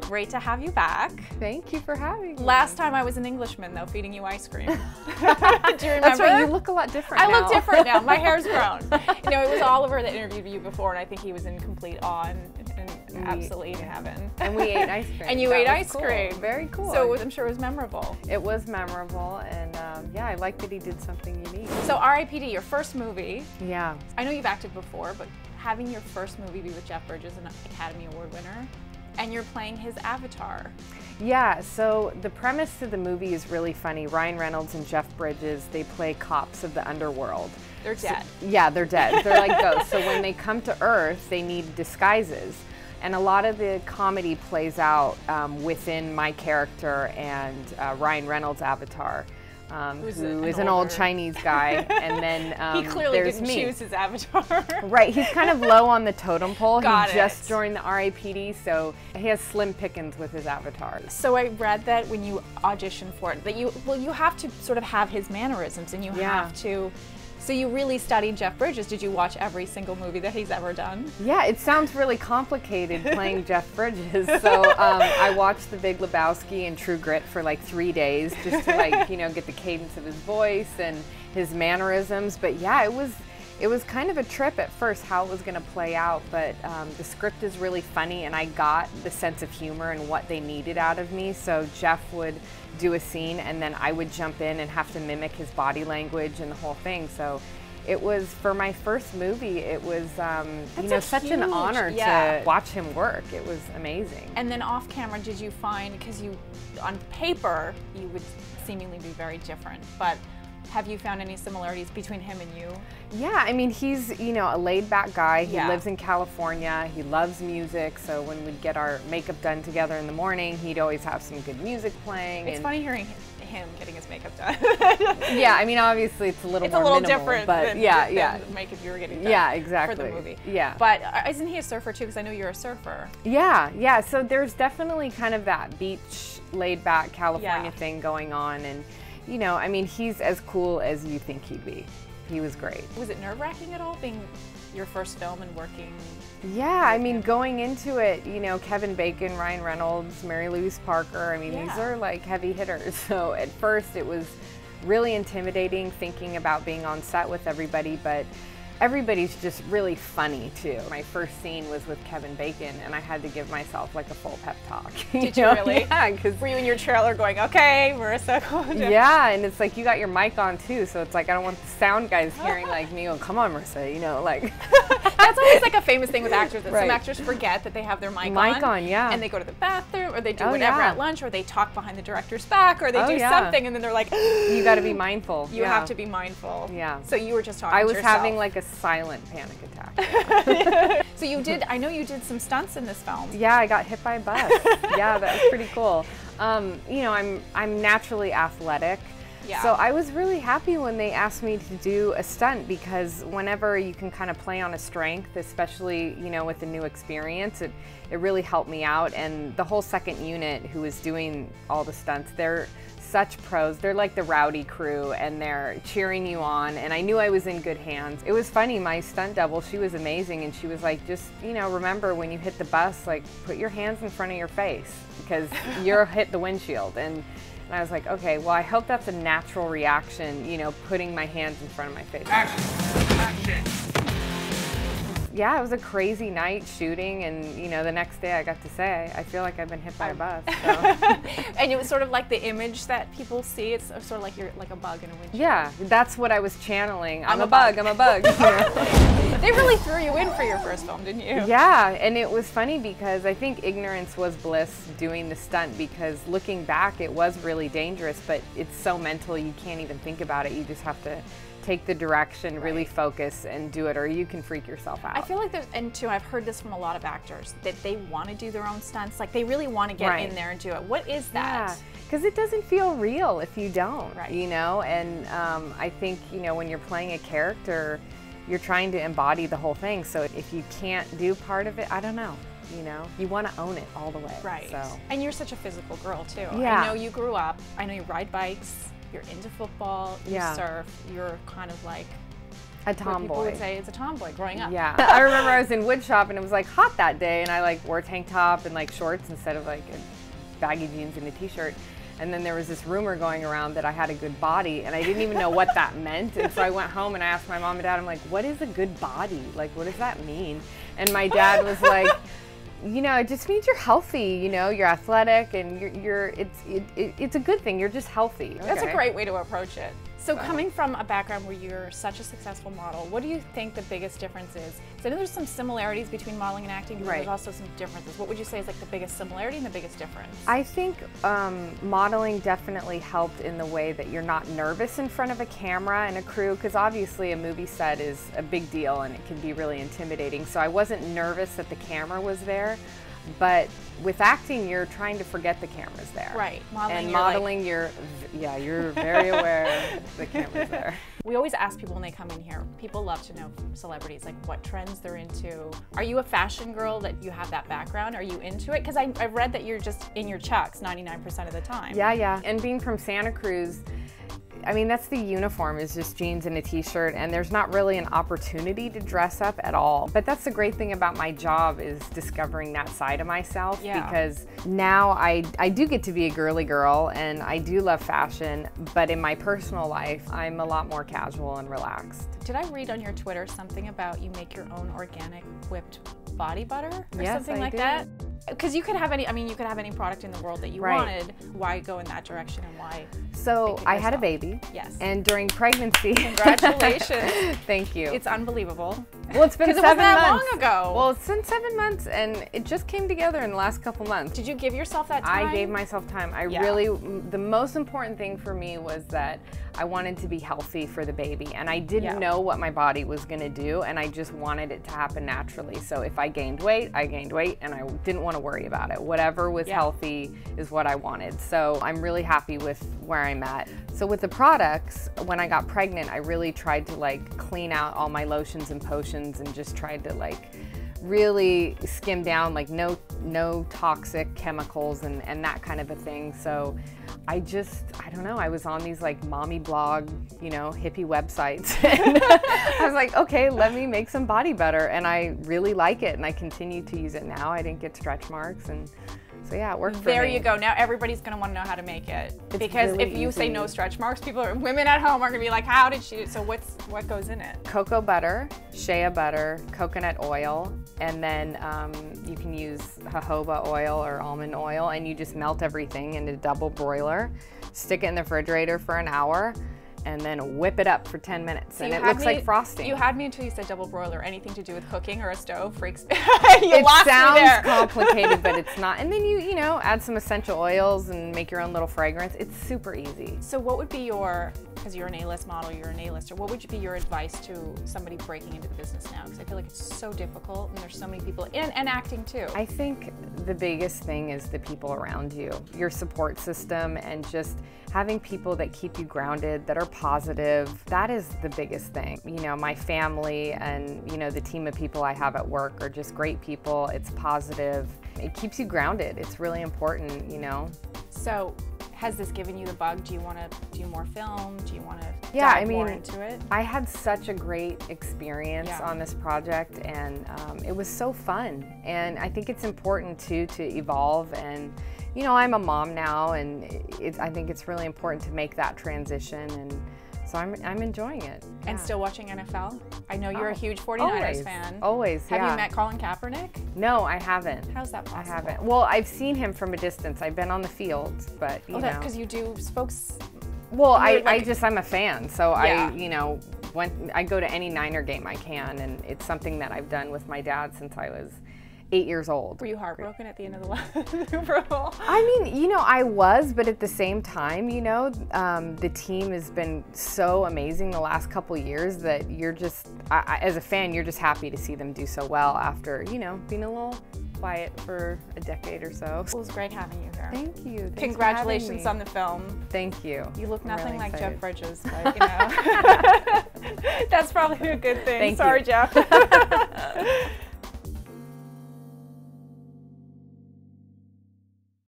Great to have you back. Thank you for having me. Last time I was an Englishman, though, feeding you ice cream. Do you remember? That's right. You look a lot different. I now. look different now. My hair's grown. you know, it was Oliver that interviewed you before, and I think he was in complete awe and, and absolutely in heaven. And we ate ice cream. and you That ate ice cool. cream. Very cool. So was, I'm sure it was memorable. it was memorable, and um, yeah, I like that he did something unique. So R.I.P.D. Your first movie. Yeah. I know you've acted before, but having your first movie be with Jeff Bridges, an Academy Award winner, and you're playing his avatar. Yeah, so the premise to the movie is really funny. Ryan Reynolds and Jeff Bridges, they play cops of the underworld. They're dead. Yeah, they're dead. They're like ghosts. So when they come to Earth, they need disguises. And a lot of the comedy plays out um, within my character and uh, Ryan Reynolds' avatar, um, who an is an old Chinese guy. and then um, he clearly there's didn't me. choose his avatar. Right, he's kind of low on the totem pole. Got he just joined the R.I.P.D., so he has slim pickings with his avatar. So I read that when you audition for it, that you well, you have to sort of have his mannerisms, and you Yeah. have to. So you really studied Jeff Bridges. Did you watch every single movie that he's ever done? Yeah, it sounds really complicated playing Jeff Bridges. So um, I watched The Big Lebowski and True Grit for like three days just to like you know get the cadence of his voice and his mannerisms. But yeah, it was it was kind of a trip at first how it was going to play out. But um, the script is really funny, and I got the sense of humor and what they needed out of me. So Jeff would do a scene, and then I would jump in and have to mimic his body language and the whole thing. So. It was for my first movie. It was, um, you know, such an honor yeah. to watch him work. It was amazing. And then off camera, did you find because you, on paper, you would seemingly be very different, but have you found any similarities between him and you? yeah, I mean, he's, you know, a laid back guy. He Yeah. lives in California. He loves music. So when we'd get our makeup done together in the morning, he'd always have some good music playing. It's and- funny hearing him getting his makeup done. Yeah, I mean, obviously it's a little it's a little minimal, different but than, yeah, yeah. the makeup you were getting done Yeah, for exactly. the movie. Yeah. But uh, isn't he a surfer too? Because I know you're a surfer. Yeah, yeah. So there's definitely kind of that beach, laid back California Yeah. thing going on. And, you know, I mean, he's as cool as you think he'd be. He was great. Was it nerve wracking at all being your first film and working? Yeah, I mean, going into it, you know, Kevin Bacon, Ryan Reynolds, Mary Louise Parker, I mean, these are like heavy hitters. So at first it was really intimidating thinking about being on set with everybody, but everybody's just really funny too. My first scene was with Kevin Bacon, and I had to give myself like a full pep talk. Did you know? really? Yeah, because Were you in your trailer going, okay, Marisa? go down." yeah, and it's like you got your mic on too, so it's like I don't want the sound guys hearing like me go, "Come on, Marisa," you know, like. That's always like a famous thing with actors that some actors forget that they have their mic, on. Mic on, yeah. And they go to the bathroom or they do Oh, whatever yeah. at lunch or they talk behind the director's back or they Oh, do yeah. something and then they're like, you got to be mindful. you yeah. have to be mindful. Yeah. So you were just talking I was having like a silent panic attack. So you did, I know you did some stunts in this film. yeah, I got hit by a bus. yeah, that was pretty cool. Um, you know, I'm I'm naturally athletic. Yeah. So I was really happy when they asked me to do a stunt because whenever you can kind of play on a strength, especially you know with a new experience, it it really helped me out. And the whole second unit who was doing all the stunts, they're such pros. They're like the rowdy crew and they're cheering you on. And I knew I was in good hands. It was funny, my stunt double, she was amazing. And she was like, just, you know, remember when you hit the bus, like put your hands in front of your face because you're hit the windshield. And, and I was like, okay, well, I hope that's a natural reaction, you know, putting my hands in front of my face. Yeah, it was a crazy night shooting, and you know, the next day I got to say, I feel like I've been hit by a bus. So. and it was sort of like the image that people see. It's sort of like you're like a bug in a windshield. Yeah, that's what I was channeling. I'm, I'm a, a bug. bug. I'm a bug. They really threw you in for your first film, didn't you? yeah, and it was funny because I think ignorance was bliss doing the stunt because looking back, it was really dangerous, but it's so mental you can't even think about it. You just have to take the direction, really focus, and do it, or you can freak yourself out. I feel like there's, and too, I've heard this from a lot of actors that they want to do their own stunts. Like they really want to get Right. in there and do it. What is that? because it doesn't feel real if you don't, Right. you know. And um, I think you know when you're playing a character, you're trying to embody the whole thing. So if you can't do part of it, I don't know. You know, you want to own it all the way. Right. So And you're such a physical girl too. Yeah. I know you grew up. I know you ride bikes. You're into football. You Yeah. surf. You're kind of like A What people tomboy. would say is a tomboy growing up. Yeah. I remember I was in wood shop and it was like hot that day and I like wore a tank top and like shorts instead of like a baggy jeans and a t-shirt. And then there was this rumor going around that I had a good body and I didn't even know what that meant. And so I went home and I asked my mom and dad, I'm like, what is a good body? Like, what does that mean? And my dad was like, you know, it just means you're healthy, you know, you're athletic and you're, you're it's, it, it, it's a good thing. You're just healthy. That's a great way to approach it. So, coming from a background where you're such a successful model, what do you think the biggest difference is? 'Cause I know there's some similarities between modeling and acting, but Right. there's also some differences. What would you say is like the biggest similarity and the biggest difference? I think um, modeling definitely helped in the way that you're not nervous in front of a camera and a crew, because obviously a movie set is a big deal and it can be really intimidating. So I wasn't nervous that the camera was there, but with acting, you're trying to forget the camera's there. Right. Modeling, and you're like- modeling, you're yeah, you're very aware the camera's there. We always ask people when they come in here. People love to know celebrities like what trends they're into. Are you a fashion girl that you have that background? Are you into it? Because I've read that you're just in your chucks 99% of the time. Yeah, yeah. And being from Santa Cruz, I mean, that's the uniform is just jeans and a t-shirt and there's not really an opportunity to dress up at all. But that's the great thing about my job is discovering that side of myself Yeah. because now I, I do get to be a girly girl and I do love fashion, but in my personal life, I'm a lot more casual and relaxed. Did I read on your Twitter something about you make your own organic whipped body butter or Yes, something I like do. that? Because you could have any, I mean, you could have any product in the world that you Right. wanted. Why go in that direction and why? So I had a baby. Yes. And during pregnancy. Congratulations. Thank you. It's unbelievable. well, it's been it seven wasn't that months. long ago. Well, it's been seven months and it just came together in the last couple months. Did you give yourself that time? I gave myself time. I Yeah. really, the most important thing for me was that I wanted to be healthy for the baby. And I didn't Yeah. know what my body was going to do. And I just wanted it to happen naturally. So if I gained weight, I gained weight and I didn't want to worry about it. Whatever was Yeah. healthy is what I wanted. So I'm really happy with where I'm at. So with the products, when I got pregnant, I really tried to like clean out all my lotions and potions and just tried to like really skim down like no no toxic chemicals and and that kind of a thing so i just i don't know i was on these like mommy blog you know hippie websites. And i was like okay let me make some body butter and i really like it and i continue to use it now. I didn't get stretch marks and so yeah it worked There me. you go. Now everybody's going to want to know how to make it. because really if you say no stretch marks, people are, women at home are going to be like, how did she do So what's what goes in it? cocoa butter, shea butter, coconut oil, and then um, you can use jojoba oil or almond oil, and you just melt everything in a double broiler, stick it in the refrigerator for an hour, and then whip it up for 10 minutes, So and it looks me- like frosting. You had me until you said double broiler. Anything to do with cooking or a stove freaks me. you it lost sounds complicated, but it's not. And then you, you know, add some essential oils and make your own little fragrance. It's super easy. So what would be your, because you're an A-list model, you're an A-lister, what would be your advice to somebody breaking into the business now? Because I feel like it's so difficult and there's so many people, and, and acting too. I think the biggest thing is the people around you, your support system, and just having people that keep you grounded, that are positive. That is the biggest thing. You know, my family and, you know, the team of people I have at work are just great people. It's positive. It keeps you grounded. It's really important, you know. so has this given you the bug? Do you want to do more film? Do you want to Yeah, dive I more mean, into it? I had such a great experience Yeah. on this project, and um, it was so fun. And I think it's important too to evolve. And you know, I'm a mom now, and it's, I think it's really important to make that transition. And so I'm, I'm enjoying it. And still watching NFL? I know you're a Oh, huge 49ers always, fan. Always, Have yeah. you met Colin Kaepernick? No, I haven't. How's that I possible? haven't. Well, I've seen him from a distance. I've been on the field, but you Oh, know. because you do spokes. Well, I, You're I just I'm a fan, so Yeah. I you know when I go to any Niner game I can, and it's something that I've done with my dad since I was eight years old. Were you heartbroken at the end of the last Super Bowl? I mean, you know, I was, but at the same time, you know, um, the team has been so amazing the last couple years that you're just, I, I, as a fan, you're just happy to see them do so well after, you know, being a little quiet for a decade or so. It was great having you here. Thank you. Thanks Congratulations on the film. Thank you. You look nothing really like excited. Jeff Bridges, but you know. That's probably a good thing. Thank Sorry, you. Jeff.